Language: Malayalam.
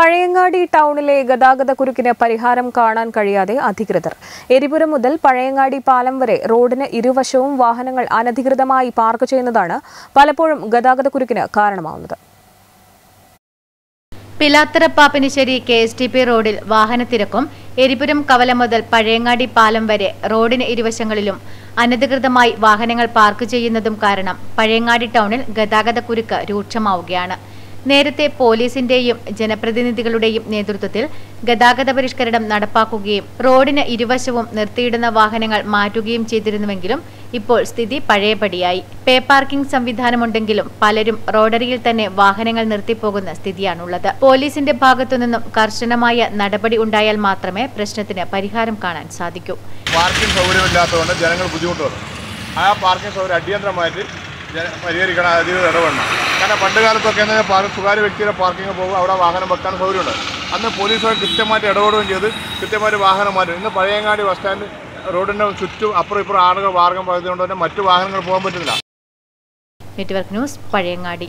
പഴയങ്ങാടി ടൗണിലെ ഗതാഗത കുരുക്കിന് പരിഹാരം കാണാൻ കഴിയാതെ അധികൃതർ. എരിപുരം മുതൽ പഴയങ്ങാടി പാലം വരെ റോഡിന് ഇരുവശവും വാഹനങ്ങൾ അനധികൃതമായി പാർക്ക് ചെയ്യുന്നതാണ് പലപ്പോഴും ഗതാഗത കുരുക്കിന് കാരണമാവുന്നത്. Pilathara Pappinisseri K S T P റോഡിൽ വാഹനത്തിരക്കും എരിപുരം കവല മുതൽ പഴയങ്ങാടി പാലം വരെ റോഡിന് ഇരുവശങ്ങളിലും അനധികൃതമായി വാഹനങ്ങൾ പാർക്ക് ചെയ്യുന്നതും കാരണം പഴയങ്ങാടി ടൗണിൽ ഗതാഗത കുരുക്ക് രൂക്ഷമാവുകയാണ്. നേരത്തെ പോലീസിന്റെയും ജനപ്രതിനിധികളുടെയും നേതൃത്വത്തിൽ ഗതാഗത പരിഷ്കരണം നടപ്പാക്കുകയും റോഡിന് ഇരുവശവും നിർത്തിയിടുന്ന വാഹനങ്ങൾ മാറ്റുകയും ചെയ്തിരുന്നുവെങ്കിലും ഇപ്പോൾ സ്ഥിതി പഴയപടിയായി. പേ പാർക്കിംഗ് സംവിധാനമുണ്ടെങ്കിലും പലരും റോഡരിയിൽ തന്നെ വാഹനങ്ങൾ നിർത്തിപ്പോകുന്ന സ്ഥിതിയാണുള്ളത്. പോലീസിന്റെ ഭാഗത്തുനിന്നും കർശനമായ നടപടി ഉണ്ടായാൽ മാത്രമേ പ്രശ്നത്തിന് പരിഹാരം കാണാൻ സാധിക്കൂ. പാർക്കിംഗ് സൗകര്യമില്ലാത്തതുകൊണ്ട് ജനങ്ങൾ ബുദ്ധിമുട്ടുന്നു ആ പാർക്കിംഗ് സൗകര്യം അടിയന്തരമായിട്ട് പരിഹരിക്കണം അധികം ഇടപെടണം. കാരണം പണ്ട് കാലത്തൊക്കെ എന്ന് പറഞ്ഞാൽ സ്വകാര്യ വ്യക്തിയുടെ പാർക്കിംഗ് പോകും അവിടെ വാഹനം വെക്കാൻ സൗകര്യമുണ്ട്. അന്ന് പോലീസുകാർ കൃത്യമായിട്ട് ഇടപെടുകയും ചെയ്ത് കൃത്യമായിട്ട് വാഹനം മാറ്റും. ഇന്ന് പഴയങ്ങാടി ബസ് സ്റ്റാൻഡ് റോഡിന്റെ ചുറ്റും അപ്പുറം ഇപ്പുറം ആളുകൾ മാർഗം പകുതിയുകൊണ്ട് തന്നെ മറ്റു വാഹനങ്ങൾ പോകാൻ പറ്റുന്നില്ല. Network news Pazhayangadi.